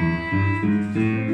Música